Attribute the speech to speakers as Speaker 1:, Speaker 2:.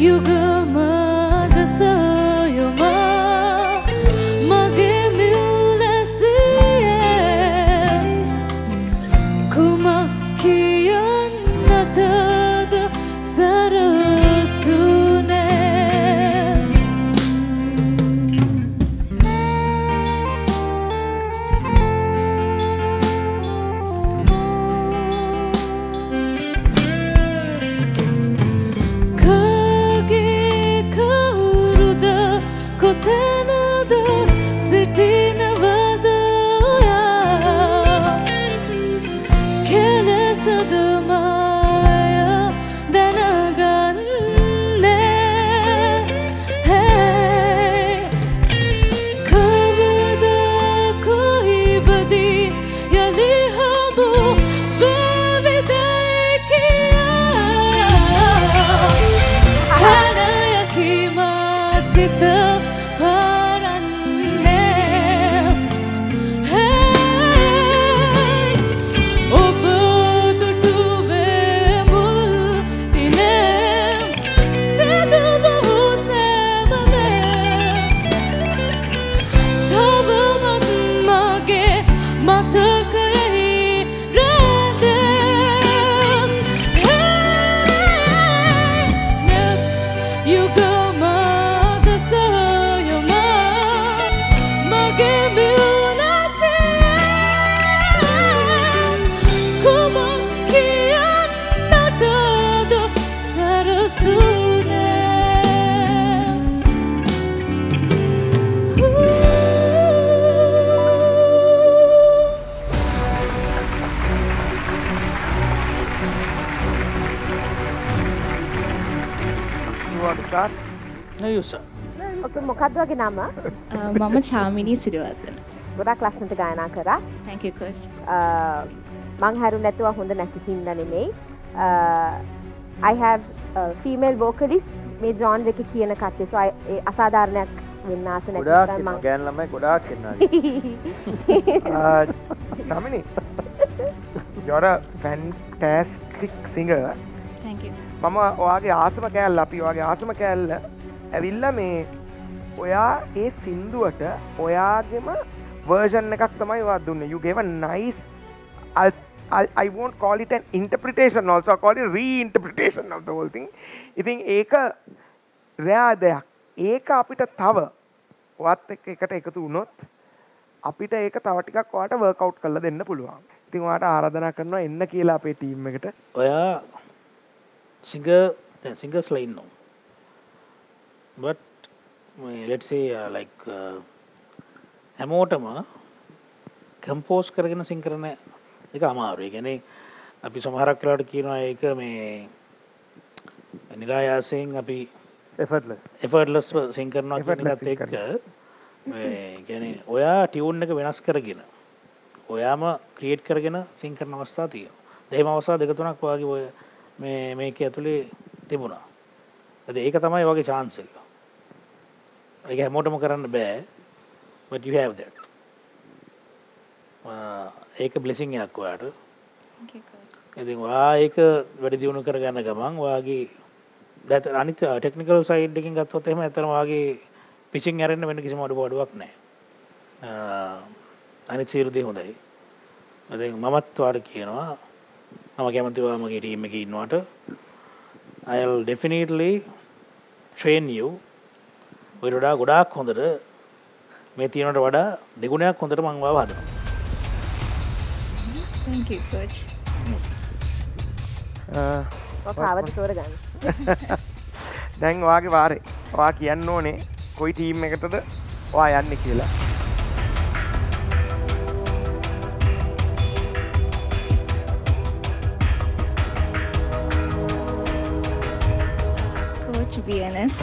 Speaker 1: 行く moment user
Speaker 2: ඔක මොකක්ද වගේ නම?
Speaker 3: මම චාමිනී සිරුවත්තන
Speaker 2: ගොඩක් ලස්සනට ගායනා කරා.
Speaker 3: තැකකෝච්
Speaker 2: මං හැරු නැතුව හොඳ නැති හින්ද නෙමෙයි. I have ෆීමල් වෝකලිස් මේ ජෝන් එක කියන කට්ටේ සෝ ඒ අසාධාරණයක් වෙන්න ආස
Speaker 4: ගොඩාක්
Speaker 2: නැති
Speaker 4: ඉන්නවා. ගෑන් ළමයි ගොඩාක් එන්නවා නමිනි යොර ෆැන්ටෑස්ටික් සිංහ මම ඔයාගේ ආසම කෑල්ල අපි වගේ ආසම කෑල්ල ඇවිල්ල මේ ඔයා ඒ සින්දුවට ඔයාගෙම වර්ෂන් එකක් තමයි වා දුන්න. යුගේව nice I won't call it an interpretation also. I call it reinterpretation of the whole thing. ඉතින් ඒක රෑ දෙයක්. ඒක අපිට තව වත් එක්ක එකට එකතු වුණොත් අපිට ඒක තව ටිකක් වාට වර්කවුට් කරලා දෙන්න පුළුවන්. ඉතින් වාට ආරාධනා කරනවා එන්න කියලා අපේ ටීම් එකට.
Speaker 1: ඔයා සිංග සිංගස් ලයින්නවා බට් ලෙට්සේ ලයික් හැමෝටම කම්පෝස් කරගෙන සිං කරන එක අමාරුයි. ගැන අපි සමහරක් කලාට කියනවා ඒක මේ නිරායාසයෙන් අපි කියනත්
Speaker 4: sync
Speaker 1: එක්ක ගැන ඔයා ටියවුන් එක වෙනස් කරගෙන ඔයාම ක්‍රියට් කරගෙන සිංකරන අවස්ථා තිය දෙම අවසා දෙකතුනක් වගේ ඔය මේක ඇතුළේ තිබුණා. ඇද ඒක තමයි වගේ චාන්සක එක හැමෝටම කරන්න බෑ but you have that. ඒක බ්ලෙසිංයක් ඔයාට. ඉතින් වා ඒක වැඩි දියුණු කරගන්න ගමන් වාගේ දැත අනිත ටෙක්නිකල් සයිඩ් එකින් ගත්තොත් එම ඇතන වගේ පිසින් ඇරන්න වෙන කිසි මඩු පඩුවක් නෑ අනිත් සීරදය හොඳයි. ඇ මමත් වාට කියනවා මම කැමතිවා මගේ ටීම එක ඉන්නවාට අයල් ඩෙෆිනීටලි ට්‍රේන් යු ඔයටඩා ගොඩාක් හොඳට මේ තියනට වඩා දෙගුණයක් හොඳට මංවා හදනවා.
Speaker 3: තැකෝච්
Speaker 2: පාවත තෝරගන්න.
Speaker 4: දැන් වාගේ වාරේ. වා කියන්න ඕනේ කොයි ටීම් එකටද වා යන්න කියලා.
Speaker 3: කෝච් බියනස්